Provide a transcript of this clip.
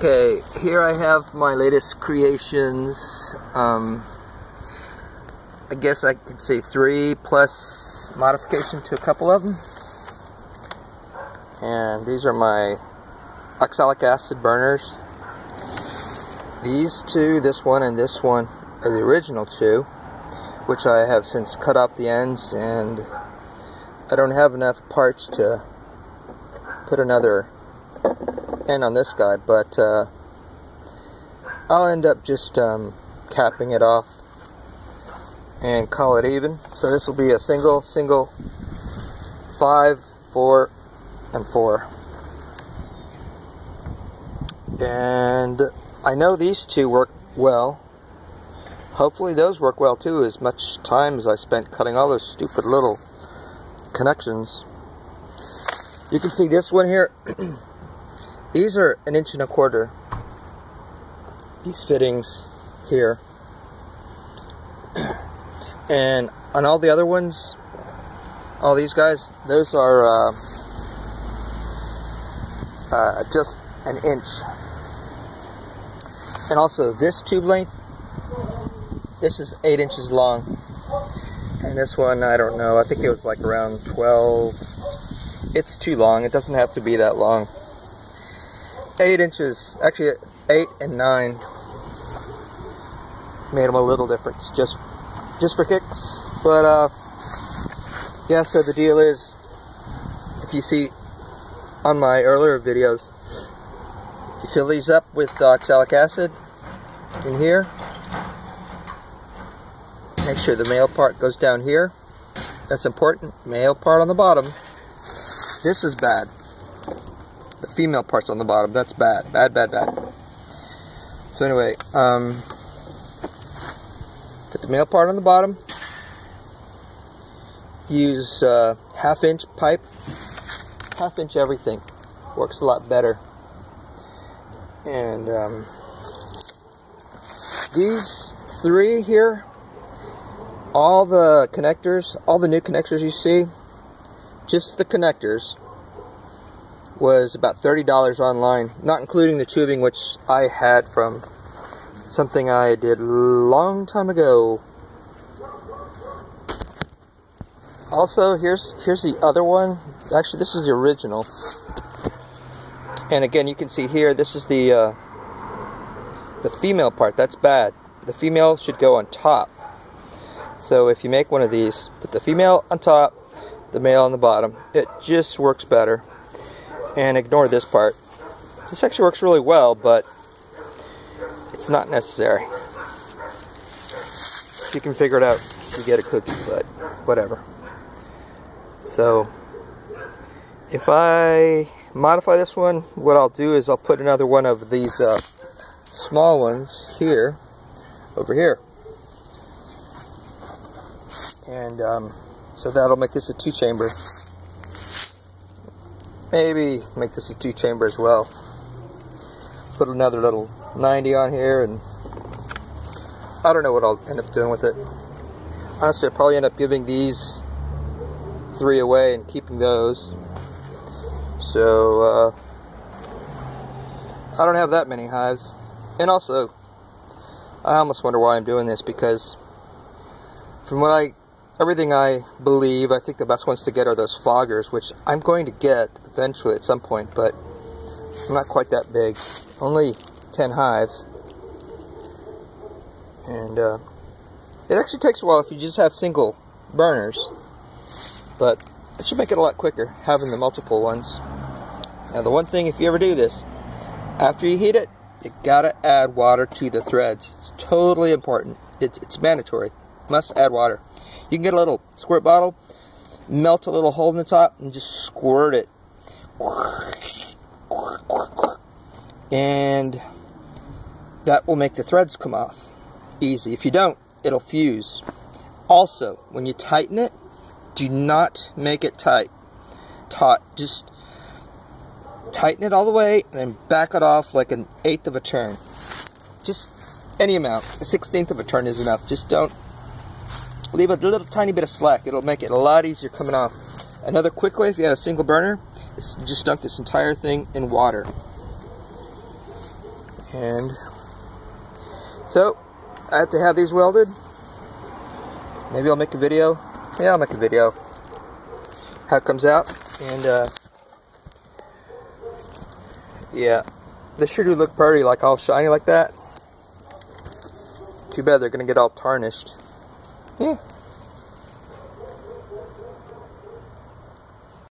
Okay, here I have my latest creations. Um, I guess I could say three plus modification to a couple of them. And these are my oxalic acid burners. These two, this one and this one, are the original two, which I have since cut off the ends and I don't have enough parts to put another end on this guy, but uh, I'll end up just um, capping it off and call it even. So this will be a single, single, five, four, and four. And I know these two work well. Hopefully those work well too, as much time as I spent cutting all those stupid little connections. You can see this one here. These are an inch and a quarter. These fittings here. And on all the other ones, all these guys, those are uh, uh, just an inch. And also this tube length, this is 8 inches long. And this one, I don't know, I think it was like around 12. It's too long, it doesn't have to be that long. 8 inches, actually 8 and 9 made them a little difference just just for kicks. But uh yeah so the deal is if you see on my earlier videos you fill these up with oxalic acid in here make sure the male part goes down here. That's important. Male part on the bottom. This is bad the female part's on the bottom. That's bad. Bad, bad, bad. So anyway, um, put the male part on the bottom. Use uh, half inch pipe. Half inch everything. Works a lot better. And um, these three here, all the connectors, all the new connectors you see, just the connectors, was about $30 online, not including the tubing which I had from something I did a long time ago. Also, here's here's the other one. Actually, this is the original. And again, you can see here, this is the uh, the female part. That's bad. The female should go on top. So if you make one of these, put the female on top, the male on the bottom. It just works better and ignore this part. This actually works really well, but it's not necessary. You can figure it out you get a cookie, but whatever. So, if I modify this one, what I'll do is I'll put another one of these uh, small ones here, over here. And um, so that'll make this a two chamber. Maybe make this a two chamber as well. Put another little 90 on here and I don't know what I'll end up doing with it. Honestly, I'll probably end up giving these three away and keeping those. So, uh, I don't have that many hives. And also, I almost wonder why I'm doing this because from what I everything I believe, I think the best ones to get are those foggers, which I'm going to get eventually at some point, but I'm not quite that big. Only 10 hives. And uh, it actually takes a while if you just have single burners, but it should make it a lot quicker having the multiple ones. Now the one thing, if you ever do this, after you heat it, you gotta add water to the threads. It's totally important. It's, it's mandatory. Must add water. You can get a little squirt bottle, melt a little hole in the top, and just squirt it. And that will make the threads come off easy. If you don't, it'll fuse. Also, when you tighten it, do not make it tight. Taut. Just tighten it all the way and then back it off like an eighth of a turn. Just any amount. A sixteenth of a turn is enough. Just don't leave a little tiny bit of slack. It'll make it a lot easier coming off. Another quick way, if you have a single burner, is just dunk this entire thing in water. And so, I have to have these welded. Maybe I'll make a video. Yeah, I'll make a video. How it comes out. And, uh, yeah. This sure do look pretty, like all shiny like that. Too bad they're to get all tarnished. Yeah.